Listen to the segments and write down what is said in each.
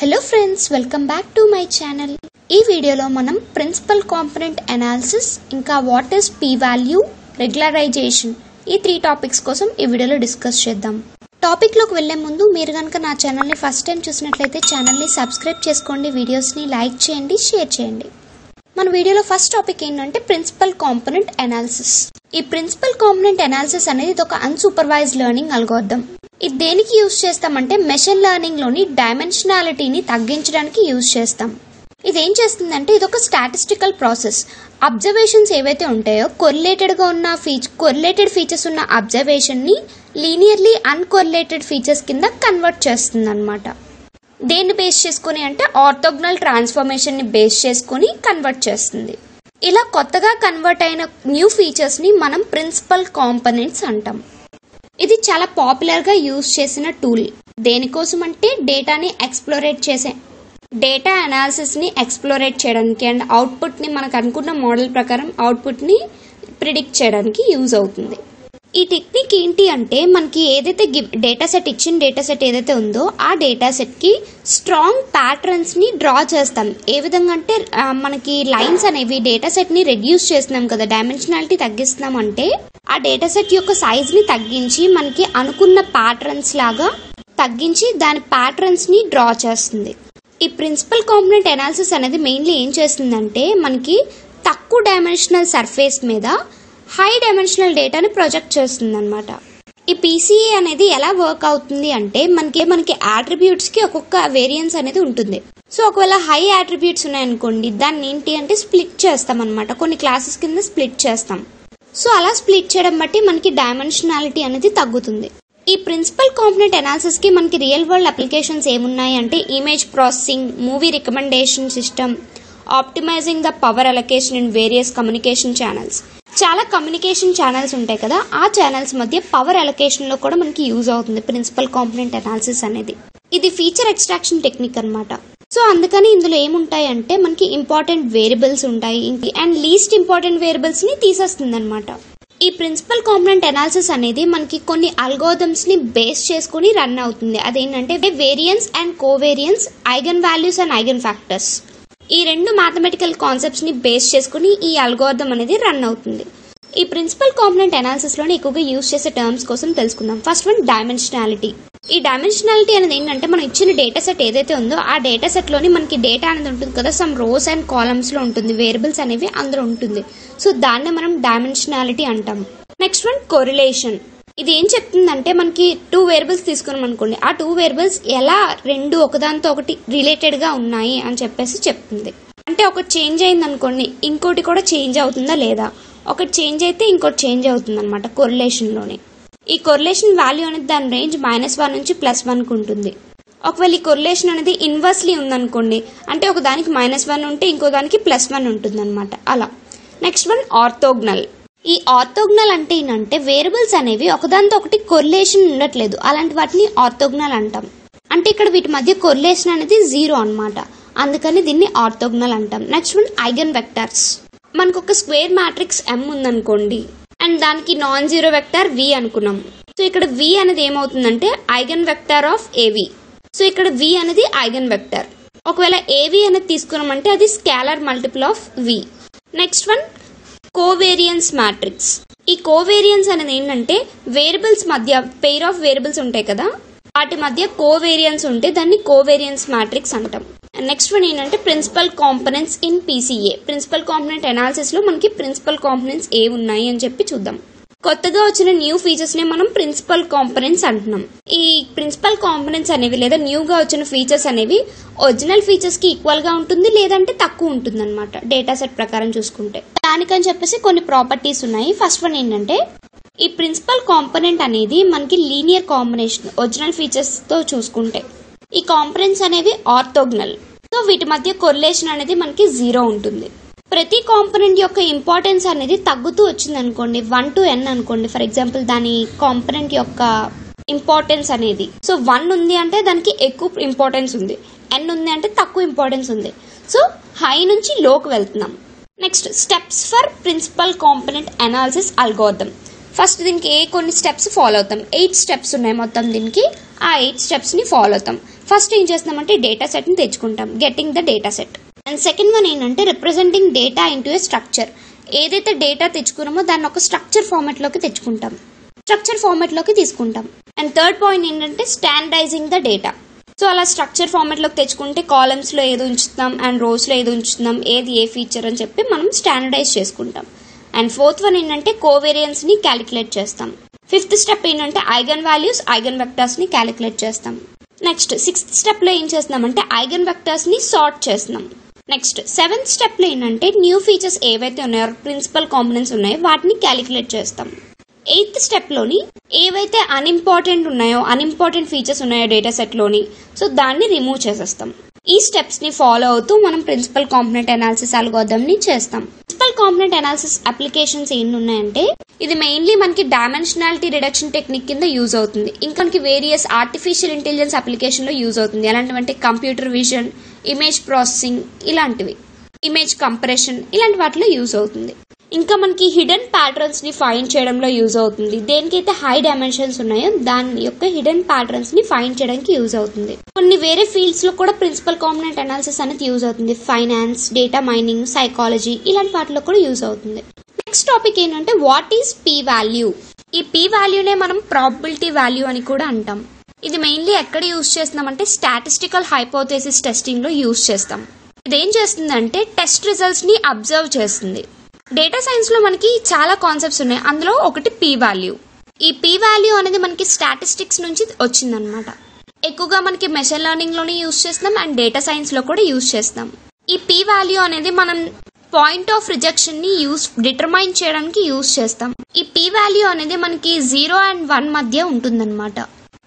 Hello friends welcome back to my channel ఈ వీడియోలో మనం ప్రిన్సిపల్ కాంపనెంట్ అనాలిసిస్ ఇంకా what is P value regularization ఈ త్రీ టాపిక్స్ కోసం ఈ వీడియోలో డిస్కస్ చేద్దాం. టాపిక్లోకి వెళ్ళే ముందు మీరు కనుక నా ఛానల్ని ఫస్ట్ టైం చూసినట్లయితే ఛానల్ని సబ్స్క్రైబ్ చేసుకోండి వీడియోస్ని లైక్ చేయండి షేర్ చేయండి. మన వీడియోలో ఫస్ట్ టాపిక్ ఏంటంటే ప్రిన్సిపల్ కాంపోనెంట్ అనాలిసిస్ ఈ ప్రిన్సిపల్ కాంపోనెంట్ అనాలిసిస్ అనేది ఇది ఒక అన్సూపర్వైజ్ లెర్నింగ్ అల్గోర్థం ఇది దేనికి యూజ్ చేస్తామంటే మెషిన్ లెర్నింగ్లోని డైమెన్షనాలిటీని తగ్గించడానికి యూజ్ చేస్తాం. ఇది ఏం చేస్తుందంటే ఇది ఒక స్టాటిస్టికల్ ప్రాసెస్ అబ్జర్వేషన్స్ ఏవైతే ఉంటాయో కొరిలేటెడ్గా ఉన్న ఫీచర్ కొరిలేటెడ్ ఫీచర్స్ ఉన్న అబ్జర్వేషన్ని లీనియర్లీ అన్కొరిలేటెడ్ ఫీచర్స్ కింద కన్వర్ట్ చేస్తుంది అనమాట దేన్ని బేస్ చేసుకుని అంటే ఆర్థోగ్నల్ ట్రాన్స్ఫర్మేషన్ని బేస్ చేసుకుని కన్వర్ట్ చేస్తుంది. ఇలా కొత్తగా కన్వర్ట్ అయిన న్యూ ఫీచర్స్ని మనం ప్రిన్సిపల్ కాంపనెంట్స్ అంటాం. ఇది చాలా పాపులర్గా యూజ్ చేసిన టూల్ దేనికోసం అంటే డేటాని ఎక్స్ప్లోరేట్ చేసే డేటా అనాలిసిస్ని ఎక్స్ప్లోరేట్ చేయడానికి అండ్ అవుట్పుట్ని మనకు అనుకున్న మోడల్ ప్రకారం అవుట్పుట్ని ప్రిడిక్ట్ చేయడానికి యూజ్ అవుతుంది. ఈ టెక్నిక్ ఏంటి అంటే మనకి ఏదైతే డేటా సెట్ ఇచ్చిన డేటా సెట్ ఏదైతే ఉందో ఆ డేటా సెట్కి స్ట్రాంగ్ ప్యాటర్న్స్ని డ్రా చేస్తాం. ఏ విధంగా అంటే మనకి లైన్స్ అనేవి డేటా సెట్ని రెడ్యూస్ చేస్తున్నాం కదా డైమెన్షనాలిటీ తగ్గిస్తున్నాం అంటే ఆ డేటా సెట్ యొక్క సైజ్ని తగ్గించి మనకి అనుకున్న ప్యాటర్న్స్ లాగా తగ్గించి దాని ప్యాటర్న్స్ని డ్రా చేస్తుంది. ఈ ప్రిన్సిపల్ కాంపనెంట్ ఎనాలిసిస్ అనేది మెయిన్లీ ఏం చేస్తుందంటే మనకి తక్కువ డైమెన్షనల్ సర్ఫేస్ మీద హై డైమెన్షనల్ డేటాను ప్రొజెక్ట్ చేస్తుంది అనమాట ఈ పీసీఏ అనేది ఎలా వర్క్ అవుతుంది అంటే మనకి మనకి అట్రిబ్యూట్స్కి ఒక్కొక్క వేరియన్స్ అనేది ఉంటుంది. సో ఒకవేళ హై అట్రిబ్యూట్స్ ఉన్నాయనుకోండి దాన్ని ఏంటి అంటే స్ప్లిట్ చేస్తాం అనమాట కొన్ని క్లాసెస్ కింద స్ప్లిట్ చేస్తాం. సో అలా స్ప్లిట్ చేయడం బట్టి మనకి డైమెన్షనాలిటీ అనేది తగ్గుతుంది. ఈ ప్రిన్సిపల్ కాంపనెంట్ అనాలిసిస్కి మనకి రియల్ వరల్డ్ అప్లికేషన్స్ ఏమున్నాయి అంటే image processing movie recommendation system optimizing the power allocation in various communication channels చాలా కమ్యూనికేషన్ ఛానల్స్ ఉంటాయి కదా ఆ ఛానల్స్ మధ్య పవర్ ఎలొకేషన్లో కూడా మనకి యూజ్ అవుతుంది ప్రిన్సిపల్ కాంపనెంట్ అనాలిసిస్ అనేది. ఇది ఫీచర్ ఎక్స్ట్రాక్షన్ టెక్నిక్ అనమాట సో అందుకని ఇందులో ఏముంటాయి అంటే మనకి ఇంపార్టెంట్ వేరియబుల్స్ ఉంటాయి అండ్ లీస్ట్ ఇంపార్టెంట్ వేరియబుల్స్ని తీసేస్తుంది అనమాట ఈ ప్రిన్సిపల్ కాంపనెంట్ అనాలిసిస్ అనేది మనకి కొన్ని అల్గోదమ్స్ని బేస్ చేసుకుని రన్ అవుతుంది. అదేంటంటే variance and covariance eigen values and eigen factors ఈ రెండు మ్యాథమెటికల్ కాన్సెప్ట్స్ని బేస్ చేసుకుని ఈ అల్గోర్థం అనేది రన్ అవుతుంది. ఈ ప్రిన్సిపల్ కాంపనెంట్ అనాలిసిస్లోనే ఎక్కువగా యూజ్ చేసే టర్మ్స్ కోసం తెలుసుకుందాం. ఫస్ట్ వన్ డైమెన్షనాలిటీ ఈ డైమెన్షనాలిటీ అనేది ఏంటంటే మనం ఇచ్చిన డేటా సెట్ ఏదైతే ఉందో ఆ డేటా సెట్లోని మనకి డేటా అనేది ఉంటుంది కదా. సమ్ రోస్ అండ్ కాలమ్స్లో ఉంటుంది. వేరియబుల్స్ అనేవి అందులో ఉంటుంది. సో దాన్నే మనం డైమెన్షనాలిటీ అంటాం నెక్స్ట్ వన్ కొరిలేషన్ ఇది ఏం చెప్తుందంటే మనకి టూ వేరియబుల్స్ తీసుకున్నాం అనుకోండి. ఆ టూ వేరియబుల్స్ ఎలా రెండు ఒకదానితో ఒకటి రిలేటెడ్గా ఉన్నాయి అని చెప్పేసి చెప్తుంది. అంటే ఒకటి చేంజ్ అయింది అనుకోండి ఇంకోటి కూడా చేంజ్ అవుతుందా లేదా? ఒకటి చేంజ్ అయితే ఇంకోటి చేంజ్ అవుతుంది అనమాట కొరిలేషన్లోనే. ఈ కొరిలేషన్ వాల్యూ అనేది దాని రేంజ్ మైనస్ వన్ నుంచి ప్లస్ వన్కు ఉంటుంది. ఒకవేళ ఈ కొరిలేషన్ అనేది ఇన్వర్స్లీ ఉందనుకోండి అంటే ఒక దానికి మైనస్ వన్ ఉంటే ఇంకో దానికి ప్లస్ వన్ ఉంటుంది అనమాట అలా. నెక్స్ట్ వన్ ఆర్థోగ్నల్ ఈ ఆర్థోగ్నల్ అంటే ఏంటంటే వేరియబుల్స్ అనేవి ఒకదానితో ఒకటి కొరిలేషన్ ఉండట్లేదు. అలాంటి వాటిని ఆర్థోగ్నల్ అంటాం. అంటే ఇక్కడ వీటి మధ్య కొరిలేషన్ అనేది జీరో అన్నమాట. అందుకని దీన్ని ఆర్థోగ్నల్ అంటాం. నెక్స్ట్ వన్ ఐగన్ వెక్టర్స్ మనకు ఒక స్క్వేర్ మ్యాట్రిక్స్ ఎం ఉందనుకోండి. అండ్ దానికి నాన్ జీరో వెక్టర్ వి అనుకున్నాం. సో ఇక్కడ వి అనేది ఏమవుతుందంటే eigen vector of AV so ఇక్కడ వి అనేది ఐగన్ వెక్టర్ ఒకవేళ ఏవి అనేది తీసుకున్నామంటే అది scalar multiple of V next one covariance matrix ఈ కోవేరియన్స్ అనేది ఏంటంటే వేరియబుల్స్ మధ్య పెయిర్ ఆఫ్ వేరియబుల్స్ ఉంటాయి కదా వాటి మధ్య కోవేరియన్స్ ఉంటే దాన్ని కోవేరియన్స్ మ్యాట్రిక్స్ అంటాం. నెక్స్ట్ వన్ ఏంటంటే principal components in PCA principal component అనాలిసిస్లో మనకి ప్రిన్సిపల్ కాంపనెంట్స్ ఏ ఉన్నాయి అని చెప్పి చూద్దాం. కొత్తగా వచ్చిన న్యూ ఫీచర్స్ని మనం ప్రిన్సిపల్ కాంపనెంట్స్ అంటున్నాం. ఈ ప్రిన్సిపల్ కాంపనెంట్స్ అనేవి లేదా న్యూగా వచ్చిన ఫీచర్స్ అనేవి ఒరిజినల్ ఫీచర్స్కి ఈక్వల్గా ఉంటుంది లేదంటే తక్కువ ఉంటుంది అనమాట డేటా సెట్ ప్రకారం చూసుకుంటే. దానికని చెప్పేసి కొన్ని ప్రాపర్టీస్ ఉన్నాయి. ఫస్ట్ వన్ ఏంటంటే ఈ ప్రిన్సిపల్ కాంపనెంట్ అనేది మనకి లీనియర్ కాంబినేషన్ ఒరిజినల్ ఫీచర్స్తో చూసుకుంటే. ఈ కాంపనెంట్స్ అనేవి ఆర్థోగ్నల్ సో వీటి మధ్య కొరిలేషన్ అనేది మనకి జీరో ఉంటుంది. ప్రతి కాంపనెంట్ యొక్క ఇంపార్టెన్స్ అనేది తగ్గుతూ వచ్చింది అనుకోండి. వన్ టు ఎన్ అనుకోండి. ఫర్ ఎగ్జాంపుల్ దాని కాంపనెంట్ యొక్క ఇంపార్టెన్స్ అనేది. సో వన్ ఉంది అంటే దానికి ఎక్కువ ఇంపార్టెన్స్ ఉంది. ఎన్ ఉంది అంటే తక్కువ ఇంపార్టెన్స్ ఉంది. సో హై నుంచి లోకి వెళ్తున్నాం. Next steps for principal component analysis algorithm. First దీనికి ఏ కొన్ని స్టెప్స్ ఫాలో అవుతాం. ఎయిట్ స్టెప్స్ ఉన్నాయి మొత్తం దీనికి. ఆ ఎయిట్ స్టెప్స్ని ఫాలో అవుతాం. ఫస్ట్ ఏం చేస్తామంటే డేటా సెట్ని తెచ్చుకుంటాం. Getting the data set. And second one ఏంటంటే representing data into a structure ఏదైతే డేటా తెచ్చుకున్నామో దాన్ని ఒక స్ట్రక్చర్ ఫార్మాట్లోకి తెచ్చుకుంటాం. స్ట్రక్చర్ ఫార్మాట్లోకి తీసుకుంటాం. అండ్ థర్డ్ పాయింట్ ఏంటంటే స్టాండర్డైజింగ్ ద డేటా సో అలా స్ట్రక్చర్ ఫార్మాట్లోకి తెచ్చుకుంటే కాలమ్స్లో ఏది ఉంచుతాం అండ్ రోస్లో ఏది ఉంచుతున్నాం ఏది ఏ ఫీచర్ అని చెప్పి మనం స్టాండర్డైజ్ చేసుకుంటాం. అండ్ ఫోర్త్ వన్ ఏంటంటే కోవేరియన్స్ని క్యాలిక్యులేట్ చేస్తాం. ఫిఫ్త్ స్టెప్ ఏంటంటే ఐగన్ వాల్యూస్ ఐగన్ వెక్టర్స్ని క్యాలిక్యులేట్ చేస్తాం నెక్స్ట్ సిక్స్త్ స్టెప్లో ఏం చేస్తున్నామంటే ఐగన్ వెక్టర్స్ని సార్ట్ చేస్తున్నాం. నెక్స్ట్ సెవెంత్ స్టెప్లో ఏంటంటే న్యూ ఫీచర్స్ ఏవైతే ఉన్నాయో ప్రిన్సిపల్ కాంపనెంట్స్ ఉన్నాయో వాటిని క్యాలిక్యులేట్ చేస్తాం. ఎయిత్ స్టెప్లోని ఏవైతే అన్ఇంపార్టెంట్ ఉన్నాయో అన్ఇంపార్టెంట్ ఫీచర్స్ ఉన్నాయో డేటా సెట్లోని సో దాన్ని రిమూవ్ చేసేస్తాం. ఈ స్టెప్స్ని ఫాలో అవుతూ మనం ప్రిన్సిపల్ కాంపనెంట్ అనాలిసిస్ అల్గోదమ్ని చేస్తాం. ప్రిన్సిపల్ కాంపోనెంట్ అనాలిసిస్ అప్లికేషన్స్ ఏంటి ఉన్నాయంటే ఇది మెయిన్లీ మనకి డైమెన్షనాలిటీ రిడక్షన్ టెక్నిక్ కింద యూజ్ అవుతుంది. ఇంకా మనకి వేరియస్ ఆర్టిఫిషియల్ ఇంటెలిజెన్స్ అప్లికేషన్లో యూజ్ అవుతుంది. ఎలాంటివంటే కంప్యూటర్ విజన్ ఇమేజ్ ప్రాసెసింగ్ ఇలాంటివి. ఇమేజ్ కంప్రెషన్ ఇలాంటి వాటిలో యూజ్ అవుతుంది. ఇంకా మనకి హిడెన్ ప్యాటర్న్స్ని ఫైండ్ చేయడంలో యూజ్ అవుతుంది. దేనికైతే హై డైమెన్షన్స్ ఉన్నాయో దాని యొక్క హిడెన్ ప్యాటర్న్స్ని ఫైండ్ చేయడానికి యూజ్ అవుతుంది. కొన్ని వేరే ఫీల్డ్స్లో కూడా ప్రిన్సిపల్ కాంపోనెంట్ అనాలిసిస్ అనేది యూజ్ అవుతుంది. ఫైనాన్స్ డేటా మైనింగ్ సైకాలజీ ఇలాంటి వాటిలో కూడా యూజ్ అవుతుంది. నెక్స్ట్ టాపిక్ ఏంటంటే వాట్ ఈస్ పీ వాల్యూ ఈ పీ వాల్యూనే మనం ప్రాబిలిటీ వాల్యూ అని కూడా అంటాం. ఇది మెయిన్లీ ఎక్కడ యూజ్ చేస్తున్నామంటే స్టాటిస్టికల్ హైపోథెసిస్ టెస్టింగ్లో యూజ్ చేస్తాం. ఇదేం చేస్తుందంటే టెస్ట్ రిజల్ట్స్ని అబ్జర్వ్ చేస్తుంది. డేటా సైన్స్లో మనకి చాలా కాన్సెప్ట్స్ ఉన్నాయి. అందులో ఒకటి పీ వాల్యూ ఈ పీ వాల్యూ అనేది మనకి స్టాటిస్టిక్స్ నుంచి వచ్చిందనమాట ఎక్కువగా మనకి మెషిన్ లెర్నింగ్లోనే యూజ్ చేస్తాం అండ్ డేటా సైన్స్లో కూడా యూజ్ చేస్తాం ఈ పీ వాల్యూ అనేది మనం పాయింట్ ఆఫ్ రిజెక్షన్ని యూస్ డిటర్మైన్ చేయడానికి యూజ్ చేస్తాం. ఈ పీ వాల్యూ అనేది మనకి జీరో అండ్ వన్ మధ్య ఉంటుందన్నమాట.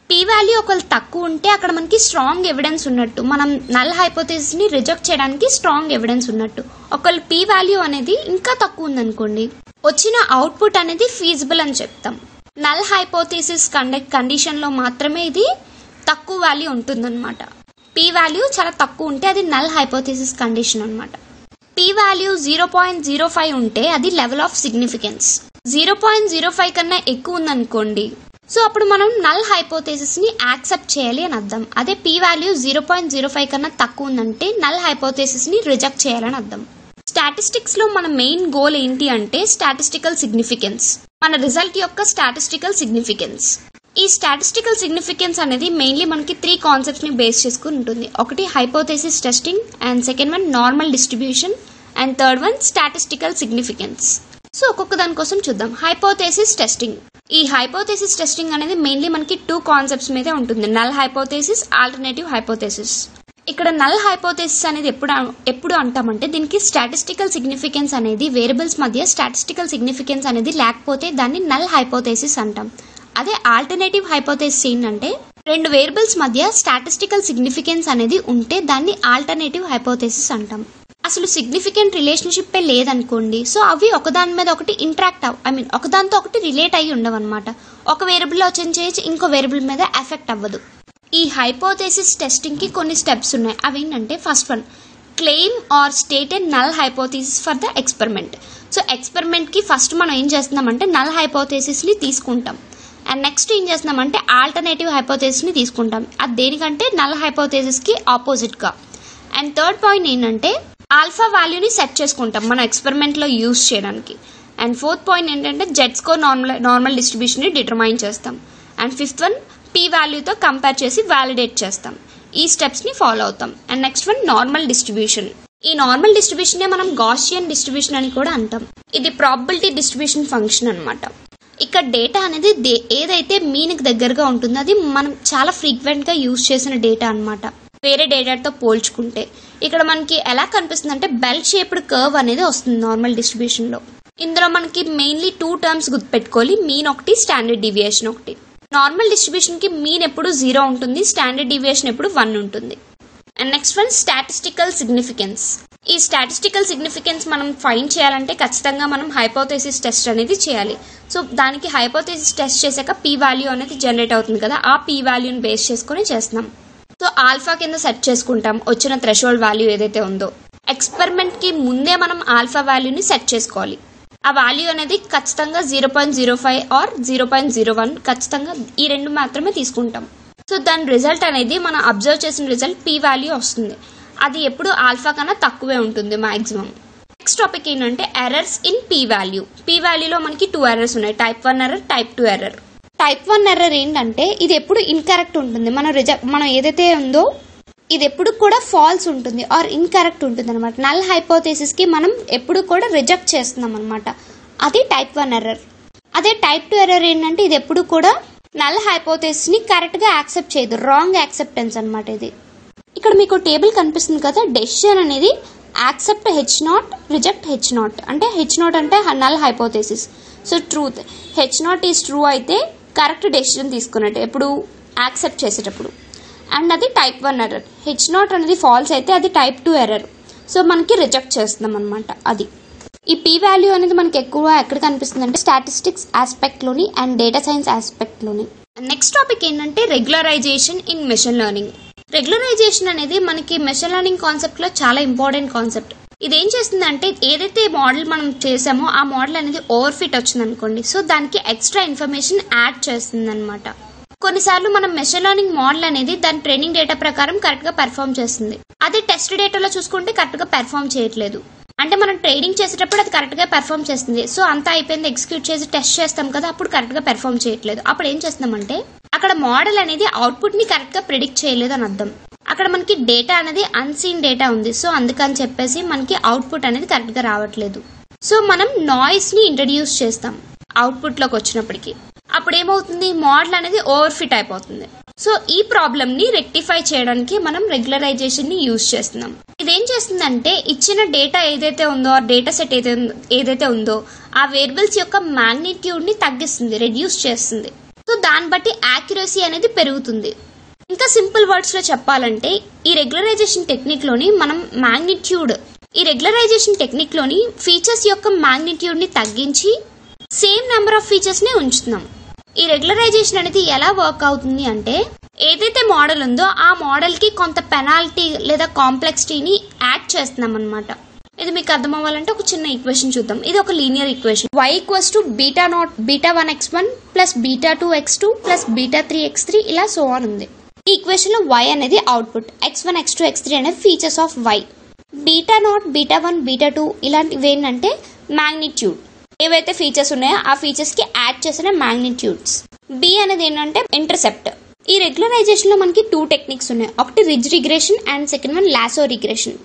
పీ వాల్యూ ఒకవేళ తక్కువ ఉంటే అక్కడ మనకి స్ట్రాంగ్ ఎవిడెన్స్ ఉన్నట్టు మనం నల్ హైపోథెసిస్ని రిజెక్ట్ చేయడానికి స్ట్రాంగ్ ఎవిడెన్స్ ఉన్నట్టు. ఒకళ్ళు పీ వాల్యూ అనేది ఇంకా తక్కువ ఉందనుకోండి వచ్చిన అవుట్పుట్ అనేది ఫీజిబుల్ అని చెప్తాం. నల్ హైపోథెసిస్ కండక్ట్ కండిషన్లో మాత్రమే ఇది తక్కువ వాల్యూ ఉంటుందన్నమాట. పీ వాల్యూ చాలా తక్కువ ఉంటే అది నల్ హైపోథెసిస్ కండిషన్ అనమాట P value zero point zero five ఉంటే అది level of significance zero point zero five కన్నా ఎక్కువ ఉందనుకోండి సో అప్పుడు మనం నల్ హైపోథెసిస్ని యాక్సెప్ట్ చేయాలి అని అర్థం. అదే P value zero point zero five కన్నా తక్కువ ఉందంటే నల్ హైపోథెసిస్ని రిజెక్ట్ చేయాలని అర్థం. స్టాటిస్టిక్స్లో మన మెయిన్ గోల్ ఏంటి అంటే స్టాటిస్టికల్ సిగ్నిఫికెన్స్ మన రిజల్ట్ యొక్క స్టాటిస్టికల్ సిగ్నిఫికెన్స్ ఈ స్టాటిస్టికల్ సిగ్నిఫికెన్స్ అనేది మెయిన్లీ మనకి త్రీ కాన్సెప్ట్స్ని బేస్ చేసుకుని ఉంటుంది. ఒకటి hypothesis testing and second one normal distribution and third one statistical significance so ఒక్కొక్క దానికోసం చూద్దాం. హైపోథెసిస్ టెస్టింగ్ ఈ హైపోథెసిస్ టెస్టింగ్ అనేది మెయిన్లీ మనకి టూ కాన్సెప్ట్స్ మీదే ఉంటుంది. నల్ హైపోథెసిస్ ఆల్టర్నేటివ్ హైపోథెసిస్ ఇక్కడ నల్ హైపోథెసిస్ అనేది ఎప్పుడు ఎప్పుడు అంటామంటే దీనికి స్టాటిస్టికల్ సిగ్నిఫికెన్స్ అనేది వేరియబుల్స్ మధ్య స్టాటిస్టికల్ సిగ్నిఫికెన్స్ అనేది లేకపోతే దాన్ని నల్ హైపోథెసిస్ అంటాం. అదే ఆల్టర్నేటివ్ హైపోథెసిస్ ఏంటంటే రెండు వేరియబుల్స్ మధ్య స్టాటిస్టికల్ సిగ్నిఫికెన్స్ అనేది ఉంటే దాన్ని ఆల్టర్నేటివ్ హైపోథెసిస్ అంటాం. అసలు సిగ్నిఫికెంట్ రిలేషన్షిప్పే లేదనుకోండి సో అవి ఒకదాని మీద ఒకటి ఇంట్రాక్ట్ అవ్ ఐ మీన్ ఒకదానితో ఒకటి రిలేట్ అయ్యి ఉండవన్నమాట. ఒక వేరియబుల్ వచ్చిన చేసి ఇంకో వేరియబుల్ మీద ఎఫెక్ట్ అవ్వదు. ఈ హైపోథెసిస్ టెస్టింగ్కి కొన్ని స్టెప్స్ ఉన్నాయి. అవి ఏంటంటే first one claim or state a null hypothesis for the experiment. So ఎక్స్పెరిమెంట్కి first మనం ఏం చేస్తున్నామంటే నల్ హైపోథెసిస్ని తీసుకుంటాం. అండ్ నెక్స్ట్ ఏం చేస్తున్నామంటే ఆల్టర్నేటివ్ హైపోథెసిస్ని తీసుకుంటాం. అది దేనికంటే నల్ హైపోథెసిస్కి ఆపోజిట్గా. అండ్ థర్డ్ పాయింట్ ఏంటంటే ఆల్ఫా వాల్యూని సెట్ చేసుకుంటాం మన ఎక్స్పెరిమెంట్లో యూస్ యూజ్ చేయడానికి. అండ్ ఫోర్త్ పాయింట్ ఏంటంటే జెట్ స్కోర్ నార్మల్ నార్మల్ డిస్ట్రిబ్యూషన్ని డిటర్మైన్ చేస్తాం. అండ్ ఫిఫ్త్ వన్ పీ వాల్యూతో కంపేర్ చేసి వ్యాలిడేట్ చేస్తాం. ఈ స్టెప్స్ని ఫాలో అవుతాం. And next one normal distribution ఈ నార్మల్ డిస్ట్రిబ్యూషన్ మనం గాషియన్ డిస్ట్రిబ్యూషన్ అని కూడా అంటాం. ఇది ప్రాబిలిటీ డిస్ట్రిబ్యూషన్ ఫంక్షన్ అనమాట ఇక్కడ డేటా అనేది దే- ఏదైతే మీన్కి దగ్గరగా ఉంటుందో అది మనం చాలా ఫ్రీక్వెంట్గా యూజ్ చేసిన డేటా అన్నమాట. వేరే డేటాతో పోల్చుకుంటే. ఇక్కడ మనకి ఎలా కనిపిస్తుంది అంటే బెల్ షేప్డ్ కర్వ్ అనేది వస్తుంది నార్మల్ డిస్ట్రిబ్యూషన్లో. ఇందులో మనకి మెయిన్లీ టూ టర్మ్స్ గుర్తుపెట్టుకోవాలి. మీన్ ఒకటి స్టాండర్డ్ డివియేషన్ ఒకటి. నార్మల్ డిస్ట్రిబ్యూషన్కి మీన్ ఎప్పుడు జీరో ఉంటుంది స్టాండర్డ్ డివియేషన్ ఎప్పుడు వన్ ఉంటుంది. And next one statistical significance ఈ స్టాటిస్టికల్ సిగ్నిఫికెన్స్ మనం ఫైండ్ చేయాలంటే ఖచ్చితంగా మనం హైపోథెసిస్ టెస్ట్ అనేది చేయాలి. సో దానికి హైపోథెసిస్ టెస్ట్ చేశాక పీ వాల్యూ అనేది జనరేట్ అవుతుంది కదా ఆ పీ వాల్యూని బేస్ చేసుకొని చేస్తున్నాం. సో ఆల్ఫా కింద సెట్ చేసుకుంటాం వచ్చిన థ్రెషోల్డ్ వాల్యూ ఏదైతే ఉందో. ఎక్స్పెరిమెంట్కి ముందే మనం ఆల్ఫా వాల్యూని సెట్ చేసుకోవాలి. ఆ వాల్యూ అనేది ఖచ్చితంగా zero point zero five or zero point zero one ఖచ్చితంగా ఈ రెండు మాత్రమే తీసుకుంటాం. సో దాని రిజల్ట్ అనేది మనం అబ్జర్వ్ చేసిన రిజల్ట్ పీ వాల్యూ వస్తుంది. అది ఎప్పుడు ఆల్ఫా కన్నా తక్కువే ఉంటుంది మాక్సిమం నెక్స్ట్ టాపిక్ ఏంటంటే errors in P value P వాల్యూలో మనకి టూ ఎర్రర్స్ ఉన్నాయి. Type one error type two error type one error ఏంటంటే ఇది ఎప్పుడు ఇన్కరెక్ట్ ఉంటుంది. మనం రిజెక్ట్ మనం ఏదైతే ఉందో ఇది ఎప్పుడు కూడా ఫాల్స్ ఉంటుంది ఆర్ ఇన్కరెక్ట్ ఉంటుంది అనమాట నల్ హైపోథేసిస్కి మనం ఎప్పుడు కూడా రిజెక్ట్ చేస్తున్నాం అనమాట అది టైప్ వన్ ఎర్రర్ అదే టైప్ టూ ఎర్రర్ ఏంటంటే ఇది ఎప్పుడు కూడా నల్ హైపోథేసిస్ని కరెక్ట్గా యాక్సెప్ట్ చేయదు. రాంగ్ యాక్సెప్టెన్స్ అనమాట ఇది. ఇక్కడ మీకు టేబుల్ కనిపిస్తుంది కదా. డెసిషన్ అనేది accept H not reject H not అంటే హెచ్ నాట్ అంటే null hypothesis so truth H not is true అయితే కరెక్ట్ డెసిషన్ తీసుకున్నట్టు ఎప్పుడు యాక్సెప్ట్ చేసేటప్పుడు. అండ్ అది type one error H not అనేది ఫాల్స్ అయితే అది టైప్ టూ ఎర్రర్ సో మనకి రిజెక్ట్ చేస్తున్నాం అనమాట అది. ఈ పీ వాల్యూ అనేది మనకి ఎక్కువ ఎక్కడ కనిపిస్తుంది అంటే స్టాటిస్టిక్స్ ఆస్పెక్ట్లోని అండ్ డేటా సైన్స్ ఆస్పెక్ట్లోని. నెక్స్ట్ టాపిక్ ఏంటంటే regularization in machine learning regularization అనేది మనకి మెషిన్ లెర్నింగ్ కాన్సెప్ట్లో చాలా ఇంపార్టెంట్ కాన్సెప్ట్ ఇది ఏం చేస్తుందంటే ఏదైతే మోడల్ మనం చేసామో ఆ మోడల్ అనేది ఓవర్ ఫిట్ వచ్చింది అనుకోండి సో దానికి ఎక్స్ట్రా ఇన్ఫర్మేషన్ యాడ్ చేస్తుంది అనమాట కొన్నిసార్లు మనం మెషిన్ లెర్నింగ్ మోడల్ అనేది దాని ట్రైనింగ్ డేటా ప్రకారం కరెక్ట్గా పెర్ఫామ్ చేస్తుంది. అదే టెస్ట్ డేటాలో చూసుకుంటే కరెక్ట్గా పెర్ఫామ్ చేయట్లేదు. అంటే మనం ట్రైనింగ్ చేసేటప్పుడు అది కరెక్ట్గా పెర్ఫామ్ చేస్తుంది. సో అంతా అయిపోయింది ఎగ్జిక్యూట్ చేసి టెస్ట్ చేస్తాం కదా అప్పుడు కరెక్ట్గా పెర్ఫామ్ చేయట్లేదు. అప్పుడు ఏం చేస్తామంటే అక్కడ మోడల్ అనేది అవుట్పుట్ని కరెక్ట్గా ప్రిడిక్ట్ చేయలేదు అని అర్థం. అక్కడ మనకి డేటా అనేది అన్సీన్ డేటా ఉంది. సో అందుకని చెప్పేసి మనకి అవుట్పుట్ అనేది కరెక్ట్గా రావట్లేదు. సో మనం నాయిస్ని ఇంట్రడ్యూస్ చేస్తాం. అవుట్పుట్లోకి అప్పుడు ఏమవుతుంది మోడల్ అనేది ఓవర్ ఫిట్ అయిపోతుంది. సో ఈ ప్రాబ్లమ్ని రెక్టిఫై చేయడానికి మనం రెగ్యులరైజేషన్ని యూజ్ చేస్తున్నాం. ఇదేం చేస్తుందంటే ఇచ్చిన డేటా ఏదైతే ఉందో ఆ డేటా సెట్ ఏదైతే ఉందో ఆ వేరియబుల్స్ యొక్క మాగ్నిట్యూడ్ని తగ్గిస్తుంది రెడ్యూస్ చేస్తుంది. సో దాన్ని బట్టి యాక్యురసీ అనేది పెరుగుతుంది. ఇంకా సింపుల్ వర్డ్స్లో చెప్పాలంటే ఈ రెగ్యులరైజేషన్ టెక్నిక్లోని మనం మాగ్నిట్యూడ్ ఈ రెగ్యులరైజేషన్ టెక్నిక్లోని ఫీచర్స్ యొక్క మాగ్నిట్యూడ్ని తగ్గించి సేమ్ నెంబర్ ఆఫ్ ఫీచర్స్ని ఉంచుతున్నాం. ఈ రెగ్యులరైజేషన్ అనేది ఎలా వర్క్ అవుతుంది అంటే ఏదైతే మోడల్ ఉందో ఆ మోడల్కి కొంత పెనాల్టీ లేదా కాంప్లెక్సిటీని యాడ్ చేస్తున్నాం అనమాట ఇది మీకు అర్థం అవ్వాలంటే ఒక చిన్న ఈక్వేషన్ చూద్దాం. ఇది ఒక linear equation Y equals to beta naught beta one X one plus beta two X two plus beta three X three ఇలా సో ఆన్ ఉంది. ఈ ఈక్వేషన్లో వై అనేది output X one X two X three అనేది features of Y beta naught beta one beta two ఇలాంటివి ఏంటంటే magnitude ఏవైతే features ఉన్నాయో ఆ ఫీచర్స్కి యాడ్ చేసిన మాగ్నిట్యూడ్స్ బి అనేది ఏంటంటే ఇంటర్సెప్ట్ ఈ రెగ్యులరైజేషన్లో మనకి టూ టెక్నిక్స్ ఉన్నాయి. ఒకటి ridge regression and second one lasso regression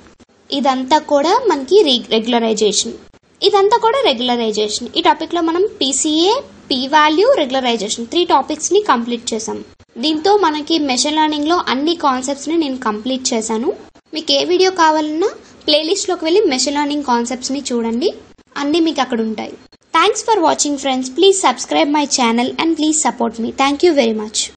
ఇదంతా కూడా మనకి రెగ్యులరైజేషన్ ఇదంతా కూడా రెగ్యులరైజేషన్ ఈ టాపిక్లో మనం PCA P value regularization three టాపిక్స్ని complete చేసాం దీంతో మనకి మెషిన్ లెర్నింగ్లో అన్ని కాన్సెప్ట్స్ని నేను కంప్లీట్ చేశాను. మీకు ఏ వీడియో కావాలన్నా ప్లేలిస్ట్లోకి వెళ్ళి మెషిన్ లెర్నింగ్ కాన్సెప్ట్స్ని చూడండి. అన్ని మీకు అక్కడ ఉంటాయి. Thanks for watching friends. Please subscribe my channel and please support me. Thank you very much.